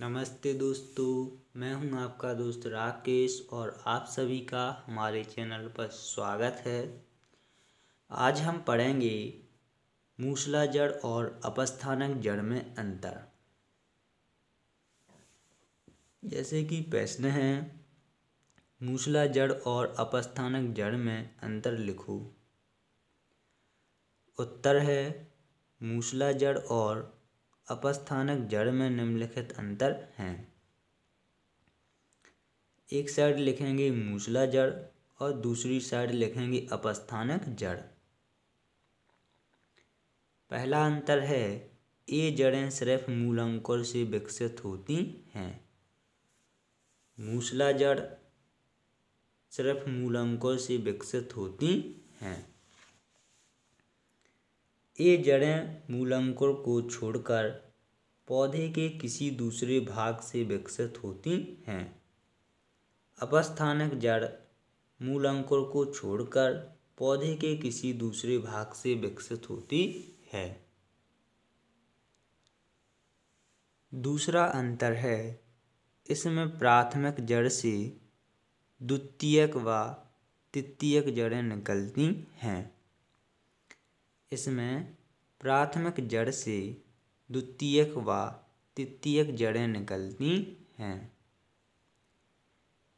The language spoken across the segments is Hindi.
नमस्ते दोस्तों, मैं हूँ आपका दोस्त राकेश और आप सभी का हमारे चैनल पर स्वागत है। आज हम पढ़ेंगे मूसला जड़ और अपस्थानक जड़ में अंतर। जैसे कि प्रश्न है, मूसला जड़ और अपस्थानक जड़ में अंतर लिखो। उत्तर है, मूसला जड़ और अपस्थानक जड़ में निम्नलिखित अंतर हैं। एक साइड लिखेंगे मूसला जड़ और दूसरी साइड लिखेंगे अपस्थानक जड़। पहला अंतर है, ये जड़ें सिर्फ़ मूल मूलांकुर से विकसित होती हैं। मूसला जड़ सिर्फ़ मूल मूलांकुर से विकसित होती हैं। ये जड़ें मूलांकुर को छोड़कर पौधे के किसी दूसरे भाग से विकसित होती हैं। अपस्थानक जड़ मूलांकुर को छोड़कर पौधे के किसी दूसरे भाग से विकसित होती है। दूसरा अंतर है, इसमें प्राथमिक जड़ से द्वितीयक व तृतीयक जड़ें निकलती हैं। इसमें प्राथमिक जड़ से द्वितीयक व तृतीयक जड़ें निकलती हैं।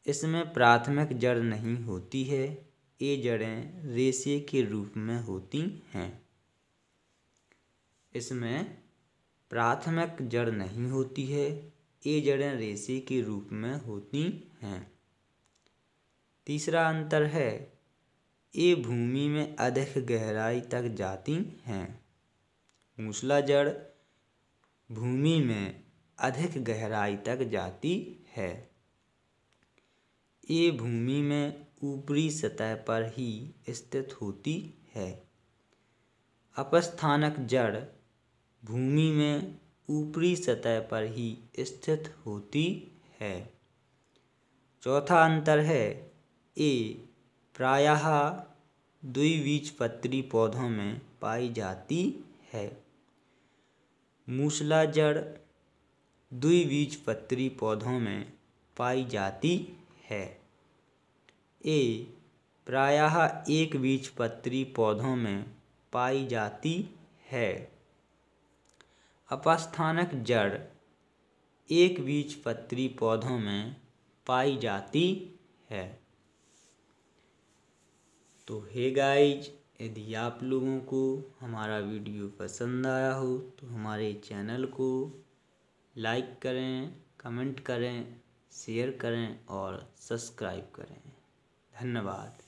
इसमें प्राथमिक जड़ नहीं होती है, ये जड़ें रेशे के रूप में होती हैं। इसमें प्राथमिक जड़ नहीं होती है, ये जड़ें रेशे के रूप में होती हैं। तीसरा अंतर है ये भूमि में अधिक गहराई तक जाती हैं। मूसला जड़ भूमि में अधिक गहराई तक जाती है। ये भूमि में ऊपरी सतह पर ही स्थित होती है। अपस्थानक जड़ भूमि में ऊपरी सतह पर ही स्थित होती है। चौथा अंतर है ए प्रायः द्विबीजपत्री पौधों में पाई जाती है। मूसला जड़ द्विबीजपत्री पौधों में पाई जाती है। ए प्रायः एक बीजपत्री पौधों में पाई जाती है। अपस्थानक जड़ एक बीजपत्री पौधों में पाई जाती है। तो हे गाइज़ यदि आप लोगों को हमारा वीडियो पसंद आया हो तो हमारे चैनल को लाइक करें कमेंट करें शेयर करें और सब्सक्राइब करें। धन्यवाद।